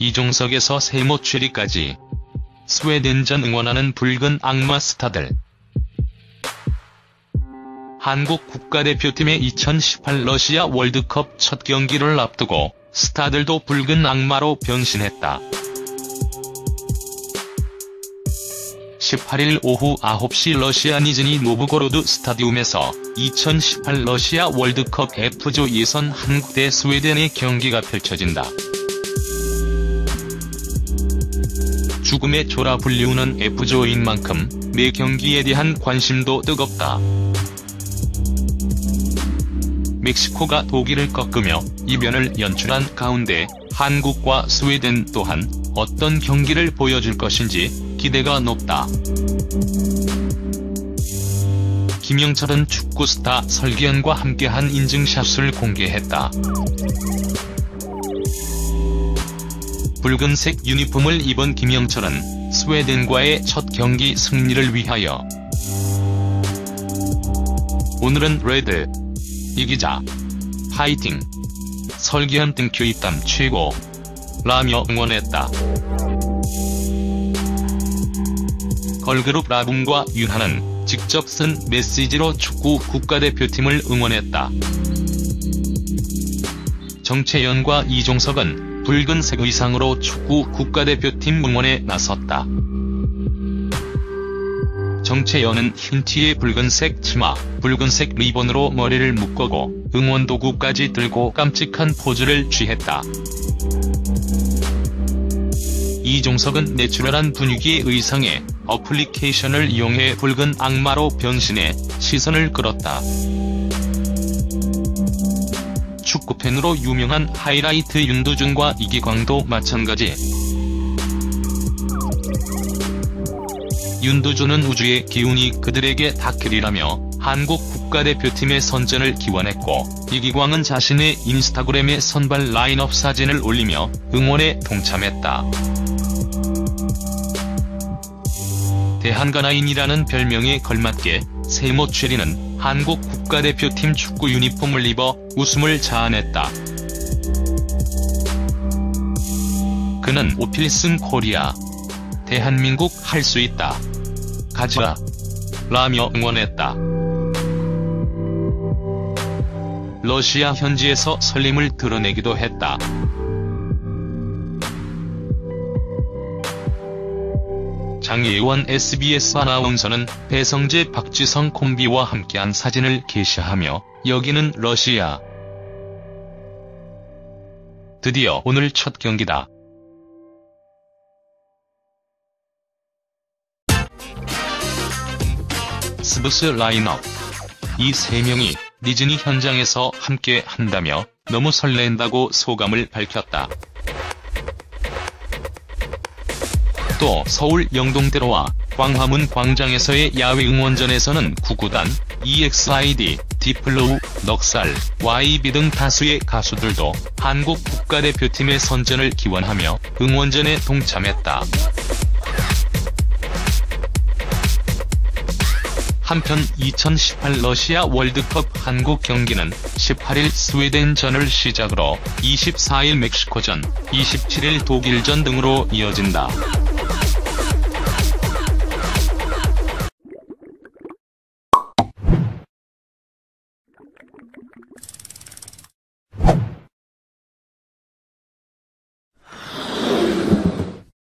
이종석에서 샘 오취리까지 스웨덴전 응원하는 붉은 악마 스타들 한국 국가대표팀의 2018 러시아 월드컵 첫 경기를 앞두고 스타들도 붉은 악마로 변신했다. 18일 오후 9시 러시아 니즈니 노브고로드 스타디움에서 2018 러시아 월드컵 F조 예선 한국 대 스웨덴의 경기가 펼쳐진다. 죽음의 조라 불리우는 F조인 만큼 매 경기에 대한 관심도 뜨겁다. 멕시코가 독일을 꺾으며 이변을 연출한 가운데 한국과 스웨덴 또한 어떤 경기를 보여줄 것인지 기대가 높다. 김영철은 축구 스타 설기현과 함께한 인증샷을 공개했다. 붉은색 유니폼을 입은 김영철은 스웨덴과의 첫 경기 승리를 위하여 오늘은 red 이기자 파이팅 설기현 thank you 입담 최고 라며 응원했다. 걸그룹 라붐과 윤하는 직접 쓴 메시지로 축구 국가대표팀을 응원했다. 정채연과 이종석은 붉은색 의상으로 축구 국가대표팀 응원에 나섰다. 정채연은 흰 티에 붉은색 치마, 붉은색 리본으로 머리를 묶고 응원도구까지 들고 깜찍한 포즈를 취했다. 이종석은 내추럴한 분위기의 의상에 어플리케이션을 이용해 붉은 악마로 변신해 시선을 끌었다. 축구팬으로 유명한 하이라이트 윤도준과 이기광도 마찬가지. 윤도준은 우주의 기운이 그들에게 닿기리라며 한국 국가대표팀의 선전을 기원했고 이기광은 자신의 인스타그램에 선발 라인업 사진을 올리며 응원에 동참했다. 대한가나인이라는 별명에 걸맞게 세모 최리는 한국 국가대표팀 축구 유니폼을 입어 웃음을 자아냈다. 그는 오필슨 코리아. 대한민국 할 수 있다. 가자. 라며 응원했다. 러시아 현지에서 설렘을 드러내기도 했다. 장예원 SBS 아나운서는 배성재 박지성 콤비와 함께한 사진을 게시하며 여기는 러시아. 드디어 오늘 첫 경기다. 스브스 라인업 이 세 명이 디즈니 현장에서 함께 한다며 너무 설렌다고 소감을 밝혔다. 또 서울 영동대로와 광화문 광장에서의 야외 응원전에서는 구구단, EXID, 딥플로우, 넉살, YB 등 다수의 가수들도 한국 국가대표팀의 선전을 기원하며 응원전에 동참했다. 한편 2018 러시아 월드컵 한국 경기는 18일 스웨덴전을 시작으로 24일 멕시코전, 27일 독일전 등으로 이어진다.